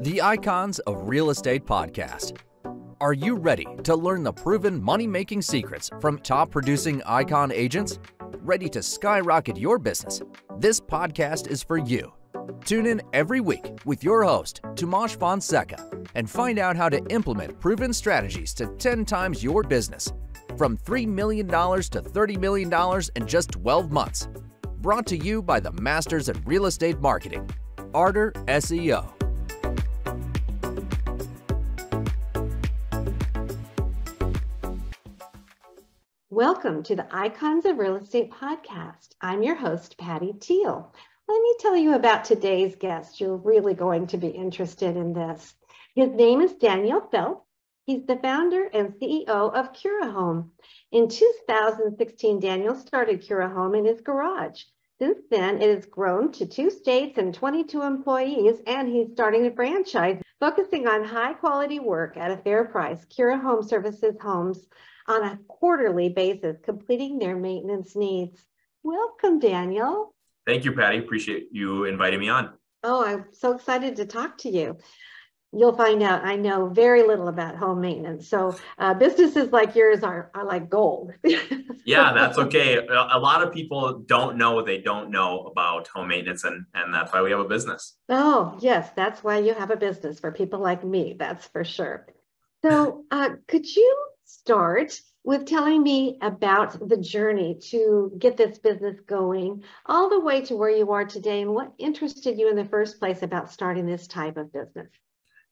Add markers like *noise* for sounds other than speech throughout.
the Icons of Real Estate podcast. Are you ready to learn the proven money making secrets from top producing icon agents? Ready to skyrocket your business? This podcast is for you. Tune in every week with your host, Tomasz Fonseca, and find out how to implement proven strategies to 10 times your business from $3 million to $30 million in just 12 months. Brought to you by the Masters in Real Estate Marketing, Ardor SEO. Welcome to the Icons of Real Estate podcast. I'm your host, Patty Teal. Let me tell you about today's guest. You're really going to be interested in this. His name is Daniel Felt. He's the founder and CEO of Kura Home. In 2016, Daniel started Kura Home in his garage. Since then, it has grown to two states and 22 employees, and he's starting a franchise focusing on high quality work at a fair price. Kura Home services homes on a quarterly basis, completing their maintenance needs. Welcome, Daniel. Thank you, Patty. Appreciate you inviting me on. Oh, I'm so excited to talk to you. You'll find out I know very little about home maintenance. So uh, businesses like yours are, are like gold. *laughs* yeah, that's okay. A lot of people don't know what they don't know about home maintenance, and, and that's why we have a business. Oh, yes, that's why you have a business for people like me. That's for sure. So, uh, could you start with telling me about the journey to get this business going all the way to where you are today and what interested you in the first place about starting this type of business?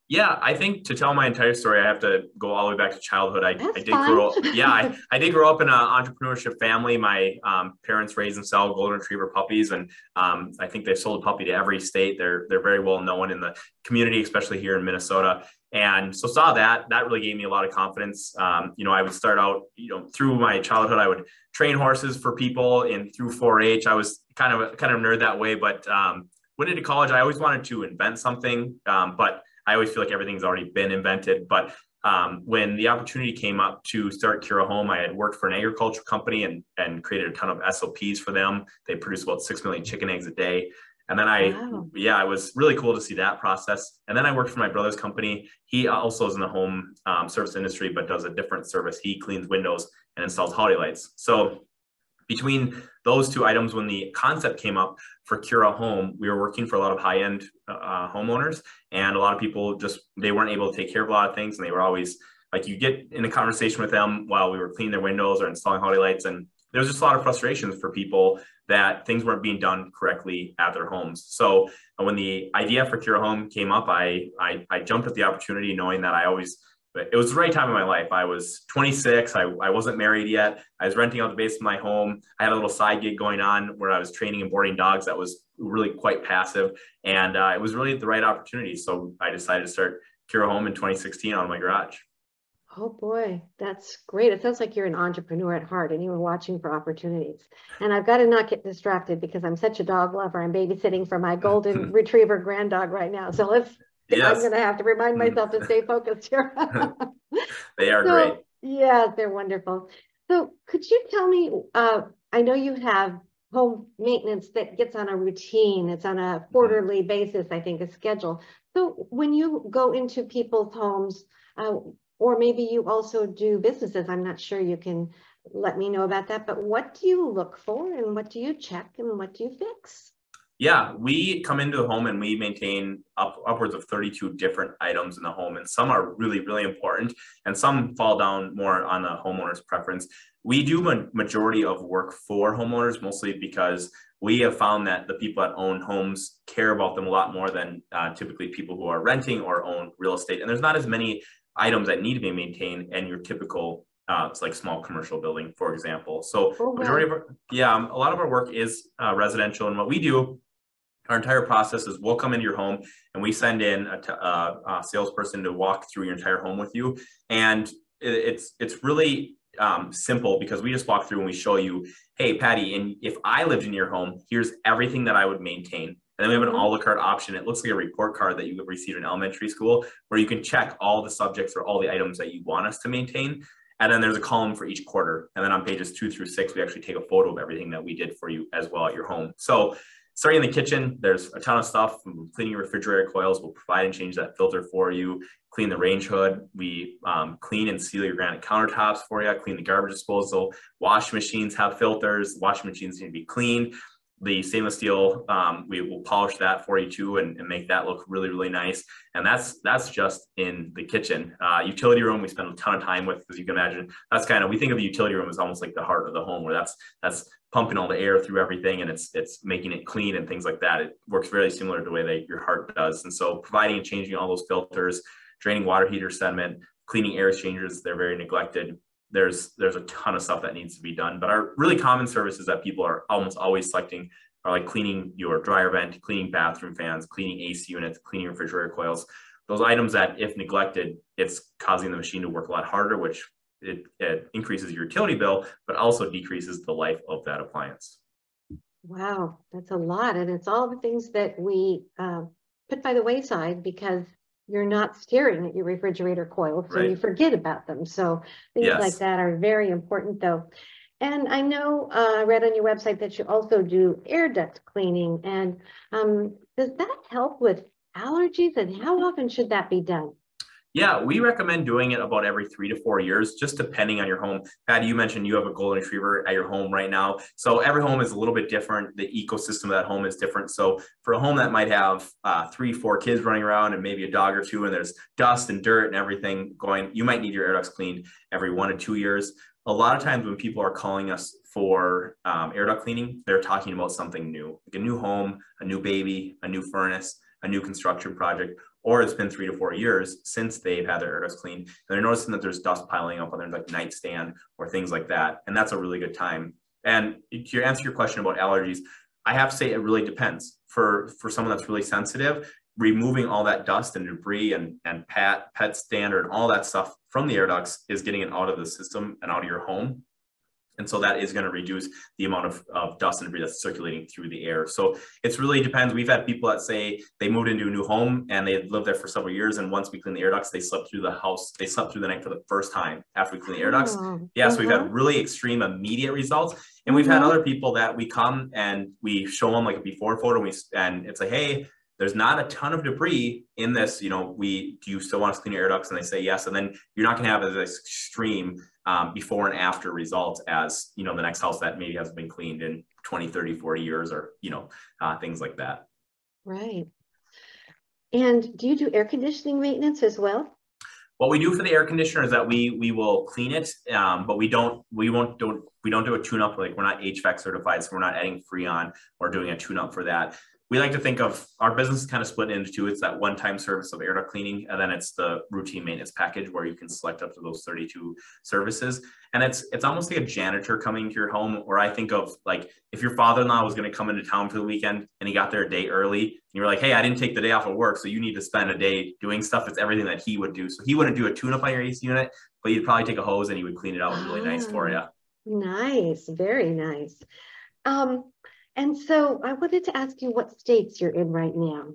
Yeah, I think to tell my entire story, I have to go all the way back to childhood. I, I did grow up, yeah, I, *laughs* I did grow up in an entrepreneurship family. My um, parents raised and sell golden retriever puppies, and um, I think they've sold a puppy to every state. They're they're very well known in the community, especially here in Minnesota. And so saw that that really gave me a lot of confidence. Um, you know, I would start out, you know, through my childhood, I would train horses for people, and through 4-H, I was kind of kind of nerd that way. But um, went into college, I always wanted to invent something, um, but I always feel like everything's already been invented. But um, when the opportunity came up to start Kura Home, I had worked for an agriculture company and, and created a ton of SOPs for them. They produce about 6 million chicken eggs a day. And then I, wow. yeah, it was really cool to see that process. And then I worked for my brother's company. He also is in the home um, service industry, but does a different service. He cleans windows and installs holiday lights. So between those two items, when the concept came up for Kura Home, we were working for a lot of high-end uh, homeowners, and a lot of people just they weren't able to take care of a lot of things, and they were always like you get in a conversation with them while we were cleaning their windows or installing holiday lights, and there was just a lot of frustrations for people that things weren't being done correctly at their homes. So uh, when the idea for Kura Home came up, I, I I jumped at the opportunity, knowing that I always it was the right time in my life. I was 26. I, I wasn't married yet. I was renting out the base of my home. I had a little side gig going on where I was training and boarding dogs that was really quite passive. And uh, it was really the right opportunity. So I decided to start Kura Home in 2016 on my garage. Oh boy, that's great. It sounds like you're an entrepreneur at heart and you were watching for opportunities. And I've got to not get distracted because I'm such a dog lover. I'm babysitting for my golden *laughs* retriever grand dog right now. So let's Yes. I'm going to have to remind mm. myself to stay focused here. *laughs* *laughs* they are so, great. Yeah, they're wonderful. So, could you tell me? Uh, I know you have home maintenance that gets on a routine, it's on a mm-hmm. quarterly basis, I think, a schedule. So, when you go into people's homes, uh, or maybe you also do businesses, I'm not sure you can let me know about that, but what do you look for and what do you check and what do you fix? Yeah, we come into a home and we maintain up, upwards of 32 different items in the home, and some are really, really important, and some fall down more on the homeowner's preference. We do a majority of work for homeowners, mostly because we have found that the people that own homes care about them a lot more than uh, typically people who are renting or own real estate. And there's not as many items that need to be maintained and your typical uh, it's like small commercial building, for example. So oh, majority of our, yeah, um, a lot of our work is uh, residential, and what we do our entire process is we'll come into your home and we send in a, a, a salesperson to walk through your entire home with you. And it, it's it's really um, simple because we just walk through and we show you, hey, Patty, and if I lived in your home, here's everything that I would maintain. And then we have an a la carte option. It looks like a report card that you would receive in elementary school where you can check all the subjects or all the items that you want us to maintain. And then there's a column for each quarter. And then on pages two through six, we actually take a photo of everything that we did for you as well at your home. So starting in the kitchen, there's a ton of stuff. Cleaning your refrigerator coils, we'll provide and change that filter for you. Clean the range hood. We um, clean and seal your granite countertops for you. Clean the garbage disposal. Wash machines have filters. Washing machines need to be cleaned the stainless steel um, we will polish that for you too and, and, make that look really really nice. And that's that's just in the kitchen. Uh, utility room we spend a ton of time with as you can imagine. That's kind of we think of the utility room as almost like the heart of the home where that's that's pumping all the air through everything and it's it's making it clean and things like that. It works very similar to the way that your heart does. And so providing and changing all those filters draining water heater sediment cleaning air exchangers they're very neglected there's there's a ton of stuff that needs to be done. But our really common services that people are almost always selecting are like cleaning your dryer vent, cleaning bathroom fans, cleaning AC units, cleaning refrigerator coils. Those items that, if neglected, it's causing the machine to work a lot harder, which it, it increases your utility bill, but also decreases the life of that appliance. Wow, that's a lot. And it's all the things that we uh, put by the wayside because you're not staring at your refrigerator coil, so right. you forget about them. So things yes. like that are very important though. And I know uh, I read on your website that you also do air duct cleaning. And um, does that help with allergies? And how often should that be done? Yeah, we recommend doing it about every three to four years, just depending on your home. Patty, you mentioned you have a golden retriever at your home right now. So every home is a little bit different. The ecosystem of that home is different. So for a home that might have uh, three, four kids running around and maybe a dog or two, and there's dust and dirt and everything going, you might need your air ducts cleaned every one to two years. A lot of times when people are calling us for um, air duct cleaning, they're talking about something new, like a new home, a new baby, a new furnace, a new construction project, or it's been three to four years since they've had their air ducts cleaned, and they're noticing that there's dust piling up on their like nightstand or things like that, and that's a really good time. And to answer your question about allergies, I have to say it really depends. For for someone that's really sensitive, removing all that dust and debris and and pet pet standard all that stuff from the air ducts is getting it out of the system and out of your home and so that is going to reduce the amount of, of dust and debris that's circulating through the air. So it's really depends. We've had people that say they moved into a new home and they lived there for several years. And once we clean the air ducts, they slept through the house. They slept through the night for the first time after we clean the air ducts. Oh, yeah, so we've had uh-huh. really extreme immediate results. And we've had uh-huh. other people that we come and we show them like a before photo and, we, and it's like, hey, there's not a ton of debris in this. You know, we do you still want to clean your air ducts? And they say yes. And then you're not going to have as extreme um, before and after results as you know the next house that maybe hasn't been cleaned in 20 30 40 years or you know uh, things like that. Right. And do you do air conditioning maintenance as well? What we do for the air conditioner is that we we will clean it um, but we don't we won't don't we don't do a tune up like we're not hvac certified so we're not adding freon or doing a tune up for that we like to think of our business kind of split into two. It's that one-time service of air duct cleaning, and then it's the routine maintenance package where you can select up to those 32 services. And it's it's almost like a janitor coming to your home. Where I think of like if your father-in-law was going to come into town for the weekend and he got there a day early, and you were like, "Hey, I didn't take the day off of work, so you need to spend a day doing stuff." It's everything that he would do. So he wouldn't do a tune-up on your AC unit, but he'd probably take a hose and he would clean it out really nice for you. Nice, very nice. Um, and so I wanted to ask you what states you're in right now.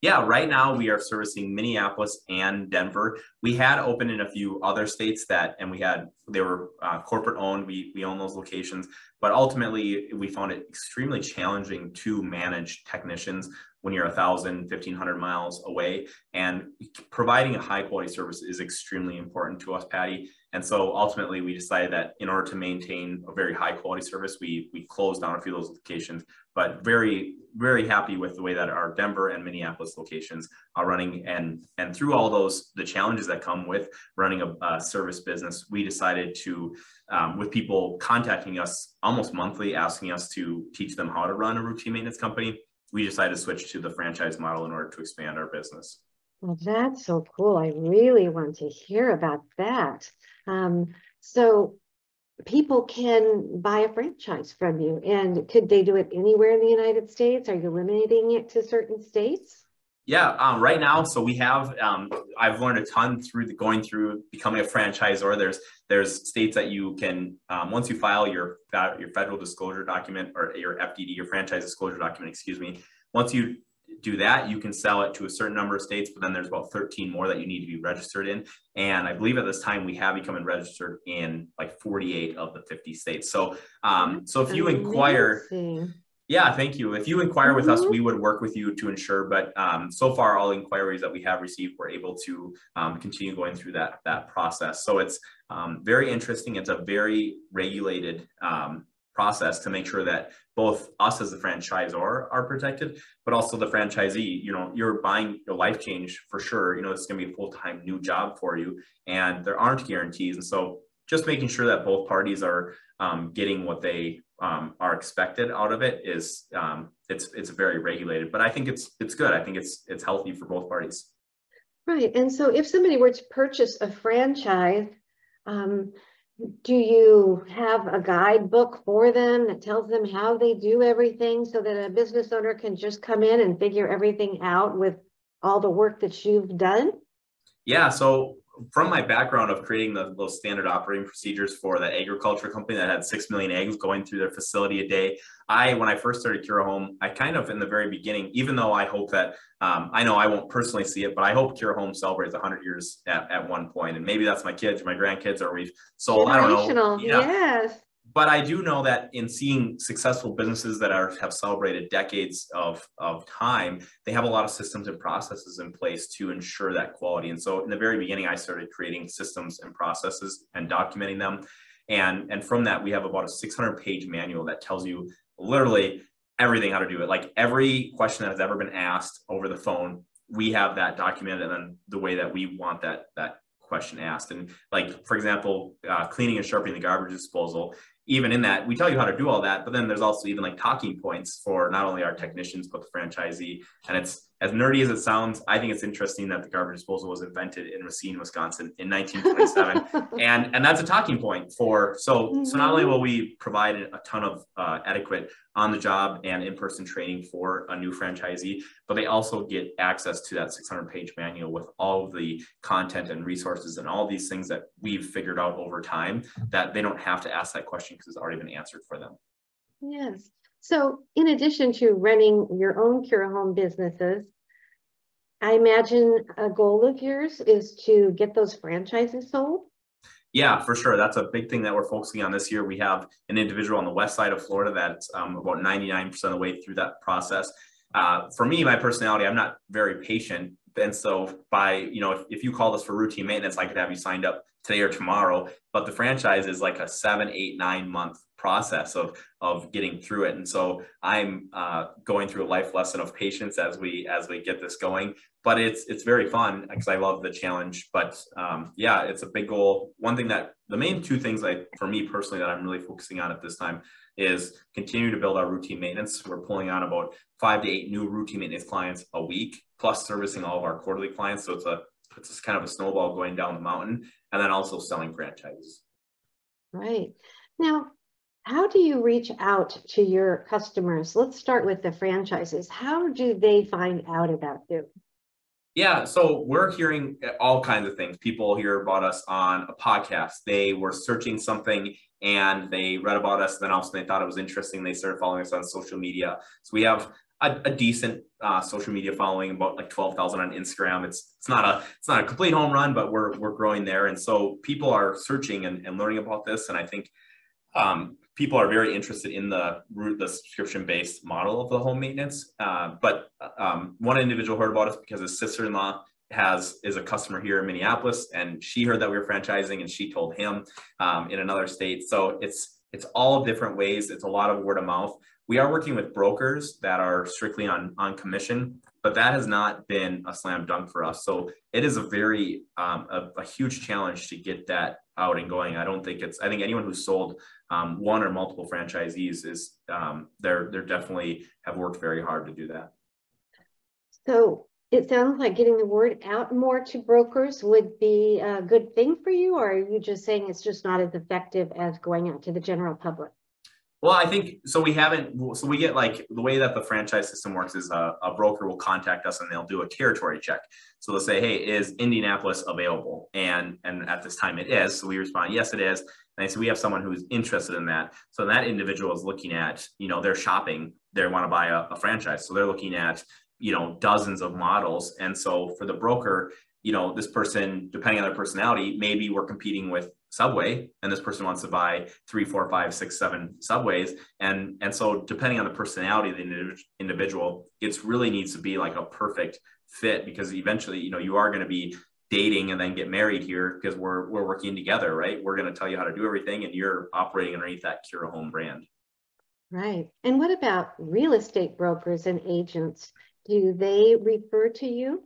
Yeah, right now we are servicing Minneapolis and Denver. We had opened in a few other states that, and we had they were uh, corporate owned. We we own those locations, but ultimately we found it extremely challenging to manage technicians when you're a thousand, 1500 miles away. And providing a high quality service is extremely important to us, Patty. And so ultimately we decided that in order to maintain a very high quality service, we, we closed down a few of those locations, but very, very happy with the way that our Denver and Minneapolis locations are running. And, and through all those, the challenges that come with running a, a service business, we decided to, um, with people contacting us almost monthly, asking us to teach them how to run a routine maintenance company, we decided to switch to the franchise model in order to expand our business. Well, that's so cool. I really want to hear about that. Um, so people can buy a franchise from you and could they do it anywhere in the United States? Are you limiting it to certain states? Yeah, um, right now, so we have. Um, I've learned a ton through the, going through becoming a franchisor. There's there's states that you can um, once you file your your federal disclosure document or your FDD, your franchise disclosure document, excuse me. Once you do that, you can sell it to a certain number of states, but then there's about 13 more that you need to be registered in. And I believe at this time we have become registered in like 48 of the 50 states. So, um, so if you inquire, Yeah, thank you. If you inquire with mm-hmm. us, we would work with you to ensure. But um, so far, all inquiries that we have received, we're able to um, continue going through that that process. So it's um, very interesting. It's a very regulated um, process to make sure that both us as the franchisor are protected, but also the franchisee. You know, you're buying a life change for sure. You know, it's going to be a full time new job for you, and there aren't guarantees. And so, just making sure that both parties are um, getting what they um, are expected out of it is um, it's it's very regulated. But I think it's it's good. I think it's it's healthy for both parties. Right. And so if somebody were to purchase a franchise, um, do you have a guidebook for them that tells them how they do everything so that a business owner can just come in and figure everything out with all the work that you've done? Yeah. So from my background of creating the, those standard operating procedures for the agriculture company that had 6 million eggs going through their facility a day i when i first started kura home i kind of in the very beginning even though i hope that um, i know i won't personally see it but i hope kura home celebrates 100 years at, at one point and maybe that's my kids or my grandkids or we've sold i don't know yeah. yes but I do know that in seeing successful businesses that are have celebrated decades of, of time, they have a lot of systems and processes in place to ensure that quality. And so in the very beginning, I started creating systems and processes and documenting them. And, and from that, we have about a 600 page manual that tells you literally everything how to do it. Like every question that has ever been asked over the phone, we have that documented and then the way that we want that, that question asked. And like, for example, uh, cleaning and sharpening the garbage disposal, even in that, we tell you how to do all that, but then there's also even like talking points for not only our technicians, but the franchisee. And it's as nerdy as it sounds, I think it's interesting that the garbage disposal was invented in Racine, Wisconsin in 1927. *laughs* and, and that's a talking point for, so, mm-hmm. so not only will we provide a ton of uh, adequate on the job and in-person training for a new franchisee, but they also get access to that 600 page manual with all of the content and resources and all these things that we've figured out over time that they don't have to ask that question because it's already been answered for them. Yes. So in addition to running your own Kura Home businesses, I imagine a goal of yours is to get those franchises sold. Yeah, for sure. That's a big thing that we're focusing on this year. We have an individual on the west side of Florida that's um, about 99% of the way through that process. Uh, for me, my personality, I'm not very patient. And so by, you know, if, if you called us for routine maintenance, I could have you signed up today or tomorrow. But the franchise is like a seven, eight, nine month process of of getting through it. And so i'm uh, going through a life lesson of patience as we as we get this going but it's it's very fun because i love the challenge. But um, yeah it's a big goal. One thing that the main two things like for me personally that i'm really focusing on at this time is continue to build our routine maintenance. We're pulling on about five to eight new routine maintenance clients a week plus servicing all of our quarterly clients. So it's a it's just kind of a snowball going down the mountain and then also selling franchises. Right. Now how do you reach out to your customers? Let's start with the franchises. How do they find out about you? Yeah, so we're hearing all kinds of things. People hear about us on a podcast. They were searching something and they read about us. Then also they thought it was interesting. They started following us on social media. So we have a, a decent uh, social media following, about like twelve thousand on Instagram. It's it's not a it's not a complete home run, but we're we're growing there. And so people are searching and, and learning about this. And I think um, people are very interested in the root the subscription based model of the home maintenance. Uh, but um, one individual heard about us because his sister in law has is a customer here in Minneapolis, and she heard that we were franchising, and she told him um, in another state. So it's it's all different ways. It's a lot of word of mouth. We are working with brokers that are strictly on on commission, but that has not been a slam dunk for us. So it is a very um, a, a huge challenge to get that out and going. I don't think it's. I think anyone who's sold um, one or multiple franchisees is um, they're they're definitely have worked very hard to do that. So it sounds like getting the word out more to brokers would be a good thing for you, or are you just saying it's just not as effective as going out to the general public? Well, I think so. We haven't. So we get like the way that the franchise system works is a, a, broker will contact us and they'll do a territory check. So they'll say, "Hey, is Indianapolis available?" And and at this time it is. So we respond, "Yes, it is." And I say, "We have someone who's interested in that." So that individual is looking at, you know, they're shopping. They want to buy a, a franchise, so they're looking at, you know, dozens of models. And so for the broker, you know, this person, depending on their personality, maybe we're competing with subway and this person wants to buy three four five six seven subways. And and so depending on the personality of the individual it's really needs to be like a perfect fit because eventually you know you are going to be dating and then get married here because we're we're working together right? We're going to tell you how to do everything and you're operating underneath that Kura home brand. Right. And what about real estate brokers and agents? Do they refer to you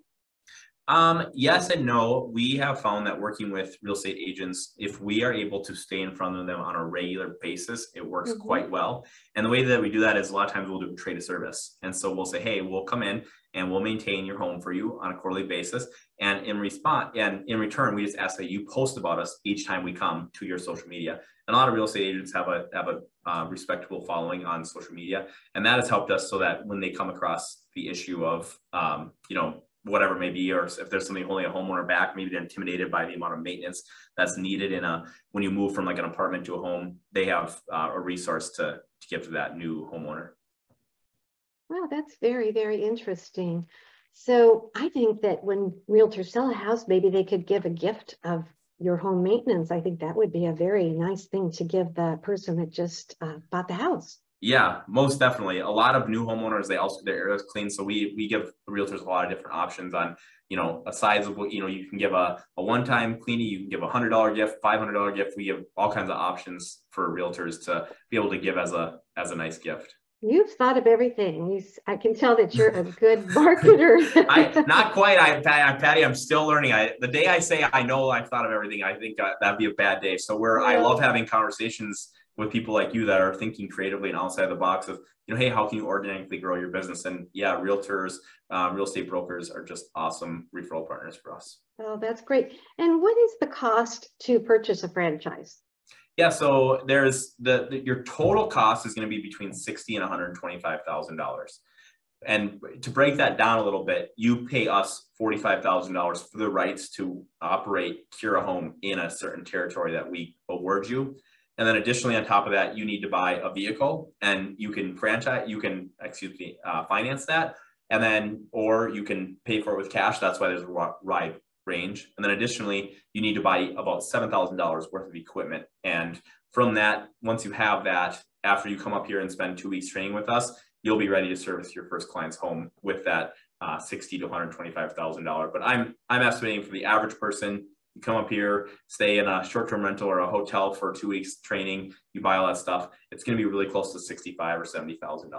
um, yes and no. We have found that working with real estate agents, if we are able to stay in front of them on a regular basis, it works mm-hmm. quite well. And the way that we do that is a lot of times we'll do a trade of service. And so we'll say, hey, we'll come in and we'll maintain your home for you on a quarterly basis. And in response, and in return, we just ask that you post about us each time we come to your social media. And a lot of real estate agents have a have a uh, respectable following on social media, and that has helped us so that when they come across the issue of um, you know whatever may be, or if there's something holding a homeowner back, maybe they're intimidated by the amount of maintenance that's needed in a when you move from like an apartment to a home, they have uh, a resource to to give to that new homeowner. Wow, that's very very interesting. So I think that when realtors sell a house, maybe they could give a gift of your home maintenance. I think that would be a very nice thing to give the person that just uh, bought the house. Yeah, most definitely. A lot of new homeowners, they also their areas clean. So we we give realtors a lot of different options on, you know, a sizable, you know, you can give a, a one-time cleaning, you can give a hundred dollar gift, five hundred dollar gift. We give all kinds of options for realtors to be able to give as a as a nice gift. You've thought of everything. You, I can tell that you're a good *laughs* marketer. *laughs* I not quite. I, Patty, I'm still learning. I the day I say I know I've thought of everything, I think uh, that'd be a bad day. So we're. Yeah. I love having conversations with people like you that are thinking creatively and outside the box of you know hey how can you organically grow your business? And yeah realtors um, real estate brokers are just awesome referral partners for us. Oh that's great. And what is the cost to purchase a franchise? Yeah so there's the, the your total cost is going to be between 60 and 125 thousand dollars. And to break that down a little bit, you pay us $45,000 for the rights to operate Kura Home in a certain territory that we award you. And then additionally, on top of that, you need to buy a vehicle and you can franchise, you can, excuse me, uh, finance that. And then, or you can pay for it with cash. That's why there's a ride range. And then additionally, you need to buy about $7,000 worth of equipment. And from that, once you have that, after you come up here and spend two weeks training with us, you'll be ready to service your first client's home with that uh, 60 to $125,000. But I'm, I'm estimating for the average person, you come up here, stay in a short-term rental or a hotel for two weeks training, you buy all that stuff, it's going to be really close to 65 or $70,000.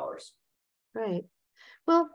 Right. Well,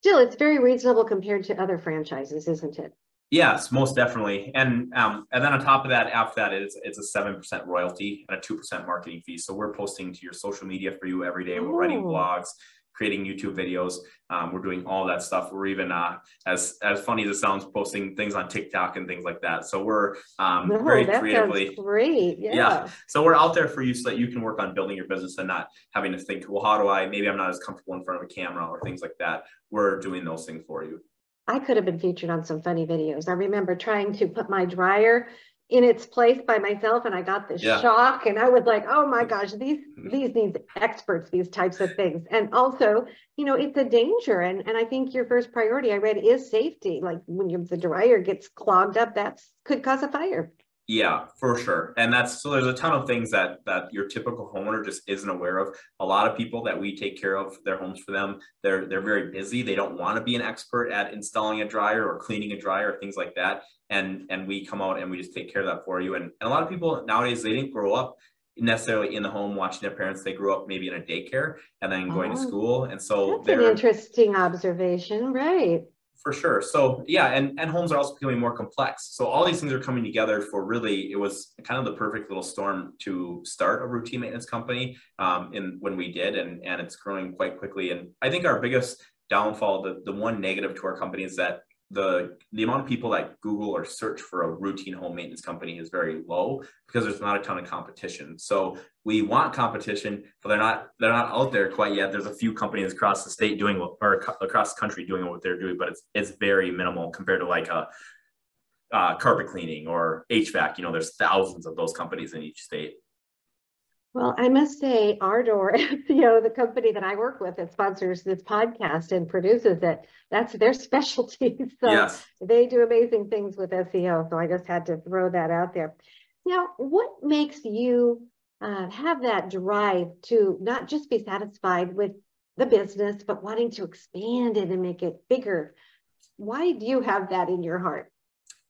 still, it's very reasonable compared to other franchises, isn't it? Yes, most definitely. And um, and then on top of that, after that, it's it's a seven percent royalty and a two percent marketing fee. So we're posting to your social media for you every day. We're writing blogs, creating YouTube videos. Um, we're doing all that stuff. We're even, uh, as as funny as it sounds, posting things on TikTok and things like that. So we're um, no, very creatively. great. Yeah. yeah. So we're out there for you so that you can work on building your business and not having to think, well, how do I? Maybe I'm not as comfortable in front of a camera or things like that. We're doing those things for you. I could have been featured on some funny videos. I remember trying to put my dryer in its place by myself and I got this yeah. shock and I was like, oh my gosh, these mm-hmm. these need experts, these types of things. And also, you know, it's a danger. And, and I think your first priority I read is safety. Like when you, the dryer gets clogged up, that's could cause a fire. Yeah, for sure. And that's so there's a ton of things that that your typical homeowner just isn't aware of. A lot of people that we take care of their homes for them, they're they're very busy. They don't want to be an expert at installing a dryer or cleaning a dryer or things like that. And and we come out and we just take care of that for you. And, and a lot of people nowadays they didn't grow up necessarily in the home watching their parents. They grew up maybe in a daycare and then going oh, to school. And so that's an interesting observation, right? For sure. So yeah, and, and homes are also becoming more complex. So all these things are coming together for really, it was kind of the perfect little storm to start a routine maintenance company um, in when we did, and, and it's growing quite quickly. And I think our biggest downfall, the, the one negative to our company is that the the amount of people that Google or search for a routine home maintenance company is very low because there's not a ton of competition. So we want competition, but they're not they're not out there quite yet. There's a few companies across the state doing what, or across the country doing what they're doing, but it's it's very minimal compared to like a uh, carpet cleaning or HVAC. You know, there's thousands of those companies in each state. Well, I must say, Ardor *laughs* SEO, the company that I work with that sponsors this podcast and produces it, that's their *laughs* specialty. So yes. they do amazing things with SEO. So I just had to throw that out there. Now, what makes you uh, have that drive to not just be satisfied with the business, but wanting to expand it and make it bigger? Why do you have that in your heart?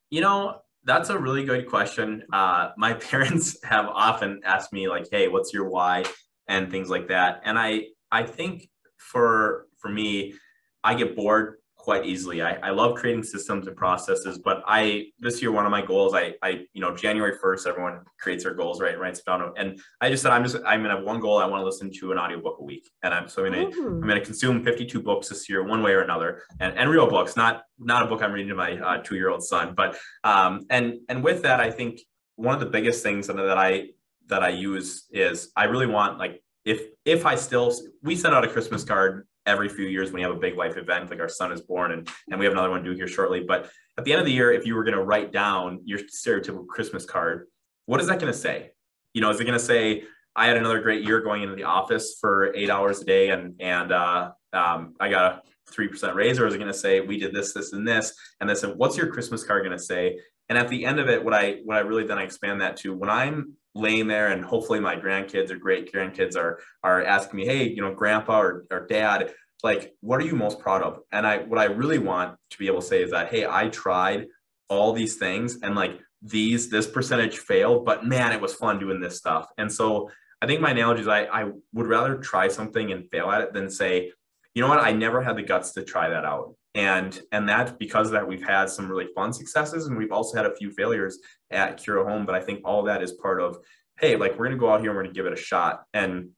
You know, that's a really good question. Uh, my *laughs* parents have often asked me like, "Hey, what's your why?" and things like that. And I, I think for for me, I get bored quite easily. I, I love creating systems and processes, but I this year one of my goals, I I you know January first, everyone creates their goals, right? Writes down, and I just said I'm just I'm gonna have one goal. I want to listen to an audiobook a week, and I'm so I'm gonna mm-hmm. I'm gonna consume 52 books this year, one way or another, and and real books, not not a book I'm reading to my uh, two year old son, but um and and with that, I think one of the biggest things that I that I use is I really want like if if I still we send out a Christmas card every few years when you have a big life event, like our son is born and, and we have another one due here shortly. But at the end of the year, if you were going to write down your stereotypical Christmas card, what is that going to say? You know, is it going to say, I had another great year going into the office for eight hours a day and, and uh, um, I got a 3% raise, or is it going to say, we did this, this, and this, and and what's your Christmas card going to say? And at the end of it, what I, what I really then I expand that to when I'm laying there and hopefully my grandkids or great grandkids are are asking me hey you know grandpa or, or dad like what are you most proud of? And i what i really want to be able to say is that hey i tried all these things and like these this percentage failed but man it was fun doing this stuff. And so i think my analogy is i i would rather try something and fail at it than say you know what? I never had the guts to try that out and and that's because of that we've had some really fun successes and we've also had a few failures at Kura Home but I think all that is part of hey like we're gonna go out here and we're gonna give it a shot and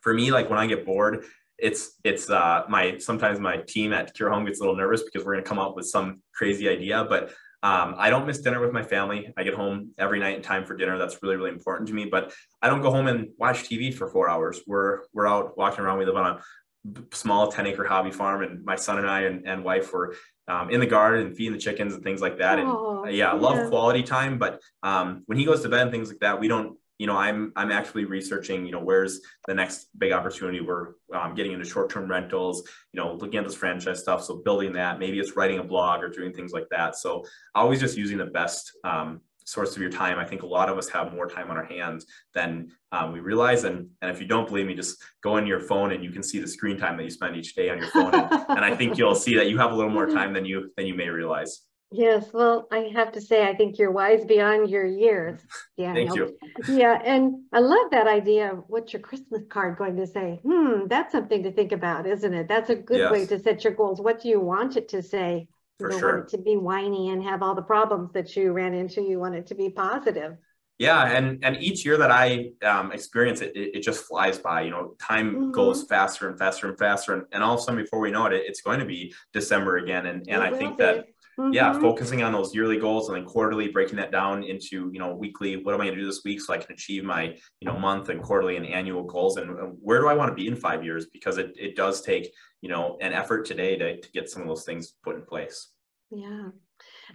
for me like when I get bored it's it's uh my sometimes my team at Kura Home gets a little nervous because we're gonna come up with some crazy idea but um, I don't miss dinner with my family. I get home every night in time for dinner. That's really, really important to me. But I don't go home and watch TV for four hours. We're we're out walking around. We live on a small 10 acre hobby farm and my son and I and, and wife were um, in the garden and feeding the chickens and things like that. And uh, yeah, love quality time. But um, when he goes to bed and things like that, we don't, you know, I'm, I'm actually researching, you know, where's the next big opportunity. We're um, getting into short-term rentals, you know, looking at this franchise stuff. So building that, maybe it's writing a blog or doing things like that. So always just using the best, um, source of your time. I think a lot of us have more time on our hands than um, we realize. And, and if you don't believe me, just go into your phone and you can see the screen time that you spend each day on your phone. and, *laughs* and I think you'll see that you have a little more time than you than you may realize. Yes, well, I have to say, I think you're wise beyond your years. *laughs* Yeah, Thank you. Yeah, and I love that idea of what's your Christmas card going to say? Hmm, that's something to think about, isn't it? That's a good yes. way to set your goals. What do you want it to say? For you don't sure. want it to be whiny and have all the problems that you ran into. You want it to be positive. Yeah, and and each year that I um, experience it, it, it, just flies by. You know, time mm-hmm. goes faster and faster and faster, and, and all of a sudden, before we know it, it's going to be December again. And and it I think be. that Mm-hmm. yeah focusing on those yearly goals and then quarterly breaking that down into you know weekly what am i going to do this week so i can achieve my you know month and quarterly and annual goals? And where do i want to be in five years? Because it, it does take you know an effort today to, to get some of those things put in place. Yeah.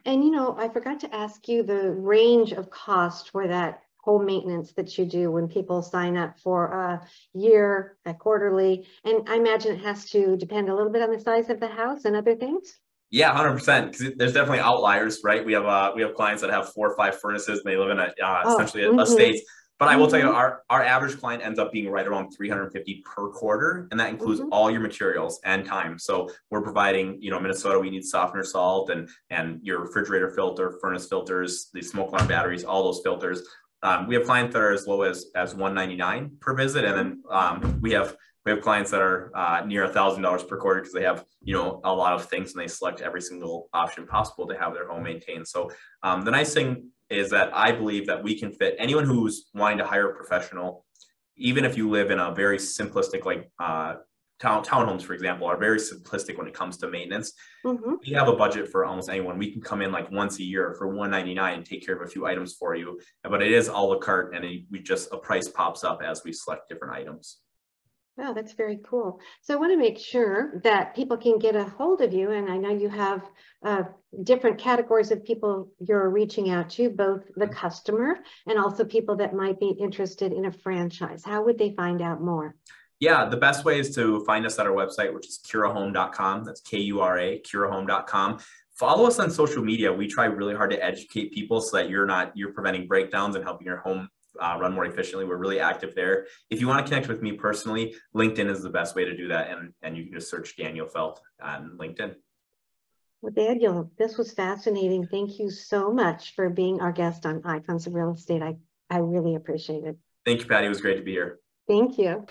And you know i forgot to ask you the range of cost for that home maintenance that you do when people sign up for a year a quarterly and i imagine it has to depend a little bit on the size of the house and other things yeah, hundred percent. Because there's definitely outliers, right? We have uh, we have clients that have four or five furnaces, and they live in a uh, oh, essentially mm-hmm. estates. But I will tell you, mm-hmm. our our average client ends up being right around 350 per quarter, and that includes mm-hmm. all your materials and time. So we're providing, you know, Minnesota, we need softener salt and and your refrigerator filter, furnace filters, the smoke alarm batteries, all those filters. Um, we have clients that are as low as as 199 per visit, and then um, we have we have clients that are uh, near a thousand dollars per quarter because they have you know a lot of things and they select every single option possible to have their home maintained. So um, the nice thing is that i believe that we can fit anyone who's wanting to hire a professional even if you live in a very simplistic like uh, town townhomes for example are very simplistic when it comes to maintenance mm-hmm. we have a budget for almost anyone we can come in like once a year for 199 and take care of a few items for you but it is a la carte and it, we just a price pops up as we select different items Wow, that's very cool. So I want to make sure that people can get a hold of you. And I know you have uh, different categories of people you're reaching out to, both the customer and also people that might be interested in a franchise. How would they find out more? Yeah, the best way is to find us at our website, which is kurahome.com. That's K U R A, kurahome.com follow us on social media. We try really hard to educate people so that you're not you're preventing breakdowns and helping your home uh, run more efficiently. We're really active there. If you want to connect with me personally, LinkedIn is the best way to do that, and and you can just search Daniel Felt on LinkedIn. Well, Daniel, this was fascinating. Thank you so much for being our guest on Icons of Real Estate. I, I really appreciate it. Thank you, Patty. It was great to be here. Thank you.